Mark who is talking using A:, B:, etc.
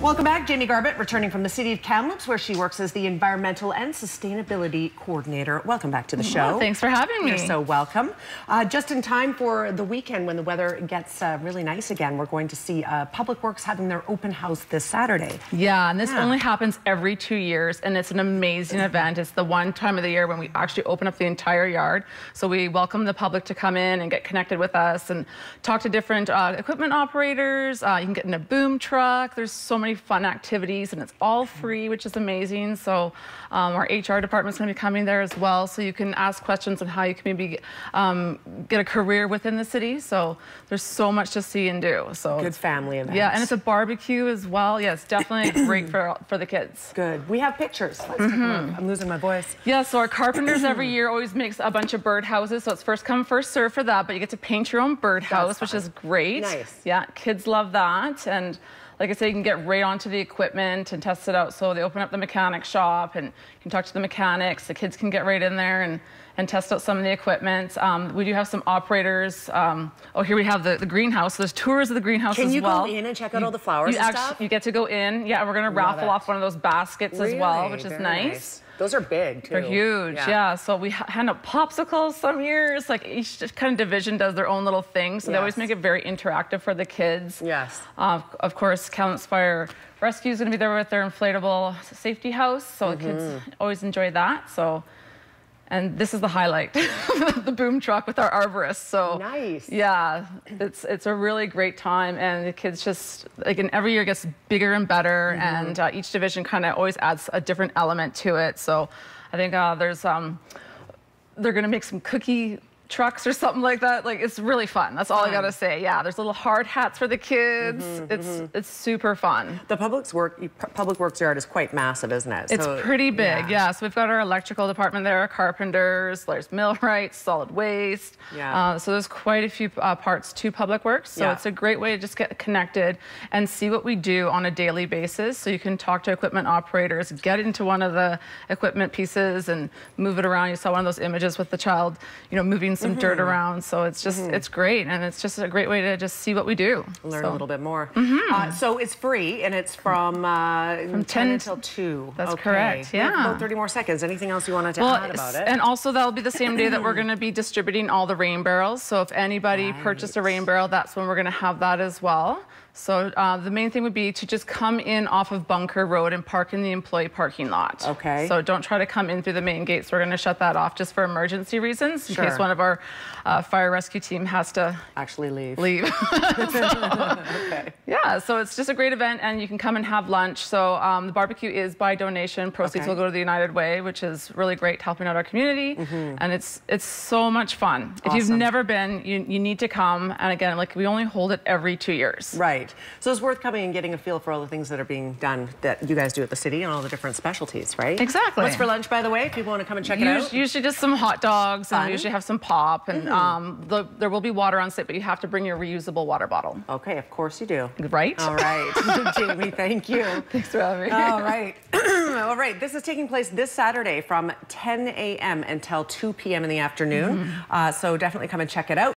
A: Welcome back. Jamie Garbett returning from the city of Kamloops where she works as the environmental and sustainability coordinator. Welcome back to the show.
B: Well, thanks for having me.
A: You're so welcome. Uh, just in time for the weekend when the weather gets uh, really nice again, we're going to see uh, Public Works having their open house this Saturday.
B: Yeah, and this yeah. only happens every two years and it's an amazing event. It's the one time of the year when we actually open up the entire yard. So we welcome the public to come in and get connected with us and talk to different uh, equipment operators. Uh, you can get in a boom truck. There's so many fun activities and it's all free, which is amazing. So um, our HR department is gonna be coming there as well. So you can ask questions on how you can maybe um, get a career within the city. So there's so much to see and do. So
A: Good family event.
B: Yeah, and it's a barbecue as well. Yeah, definitely great for, for the kids.
A: Good. We have pictures. Let's mm -hmm. I'm losing my voice.
B: Yeah, so our carpenters every year always makes a bunch of bird houses. So it's first come, first serve for that, but you get to paint your own bird house, which is great.
A: Nice.
B: Yeah, kids love that. And like I said, you can get right onto the equipment and test it out. So they open up the mechanic shop and you can talk to the mechanics. The kids can get right in there and, and test out some of the equipment. Um, we do have some operators. Um, oh, here we have the, the greenhouse. There's tours of the greenhouse
A: can
B: as well.
A: Can you go in and check out you, all the flowers
B: you
A: and actually, stuff?
B: You get to go in. Yeah, we're going to raffle off one of those baskets
A: really?
B: as well, which is nice.
A: nice. Those are big, too.
B: They're huge, yeah. yeah. So we hand out popsicles some years. Like each kind of division does their own little thing. So yes. they always make it very interactive for the kids.
A: Yes.
B: Uh, of course, Kamloops Fire Rescue is going to be there with their inflatable safety house. So mm -hmm. the kids mm-hmm. always enjoy that. So and this is the highlight, the boom truck with our arborist. So
A: nice.
B: Yeah, it's it's a really great time, and the kids just like and every year gets bigger and better, mm -hmm. and uh, each division kind of always adds a different element to it. So I think uh, there's um, they're gonna make some cookie trucks or something like that. Like it's really fun. That's all fun. I gotta say. Yeah, there's little hard hats for the kids. Mm -hmm, it's mm -hmm. it's super fun.
A: The public's work public works yard is quite massive, isn't it?
B: It's so, pretty big. Yeah. yeah. So we've got our electrical department there, carpenters. There's millwrights, solid waste.
A: Yeah.
B: Uh, so there's quite a few uh, parts to public works. So yeah. it's a great way to just get connected and see what we do on a daily basis. So you can talk to equipment operators, get into one of the equipment pieces and move it around. You saw one of those images with the child, you know, moving some mm -hmm. dirt mm-hmm. around. So it's just, mm -hmm. it's great. And it's just a great way to just see what we do.
A: Learn
B: so.
A: a little bit more. Mm -hmm. uh, so it's free and it's from, uh,
B: from 10,
A: 10 until 2.
B: That's
A: okay.
B: correct. Yeah.
A: About 30 more seconds. Anything else you wanted to
B: well,
A: add about it?
B: And also that'll be the same day that we're going to be distributing all the rain barrels. So if anybody right. purchased a rain barrel, that's when we're going to have that as well. So uh, the main thing would be to just come in off of Bunker Road and park in the employee parking lot.
A: Okay.
B: So don't try to come in through the main gates. We're going to shut that off just for emergency reasons in case one of our uh, fire rescue team has to
A: actually leave.
B: Leave.
A: so, okay.
B: Yeah, so it's just a great event and you can come and have lunch. So um, the barbecue is by donation. Proceeds okay. will go to the United Way, which is really great helping out our community. Mm -hmm. And it's it's so much fun. Awesome. If you've never been, you, you need to come. And again, like we only hold it every two years.
A: Right. So it's worth coming and getting a feel for all the things that are being done that you guys do at the city and all the different specialties, right?
B: Exactly.
A: What's for lunch, by the way, if people want to come and check
B: usually,
A: it out?
B: Usually just some hot dogs Fun. and we usually have some pop and mm. um, the, there will be water on site, but you have to bring your reusable water bottle.
A: Okay, of course you do.
B: Right?
A: All right. Jamie, thank you.
B: Thanks for having me.
A: All right. all right, this is taking place this Saturday from 10 a.m. until 2 p.m. in the afternoon. Mm -hmm. uh, so definitely come and check it out.